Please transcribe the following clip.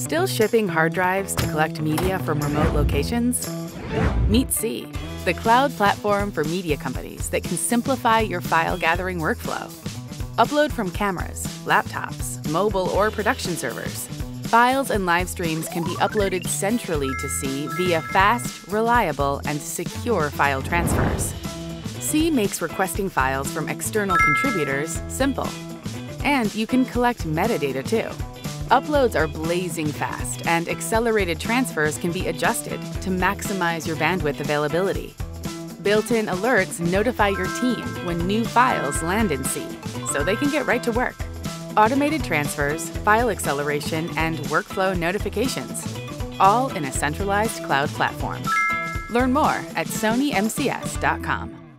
Still shipping hard drives to collect media from remote locations? Meet Ci, the cloud platform for media companies that can simplify your file gathering workflow. Upload from cameras, laptops, mobile, or production servers. Files and live streams can be uploaded centrally to Ci via fast, reliable, and secure file transfers. Ci makes requesting files from external contributors simple. And you can collect metadata too. Uploads are blazing fast, and accelerated transfers can be adjusted to maximize your bandwidth availability. Built-in alerts notify your team when new files land in Ci, so they can get right to work. Automated transfers, file acceleration, and workflow notifications, all in a centralized cloud platform. Learn more at sonymcs.com.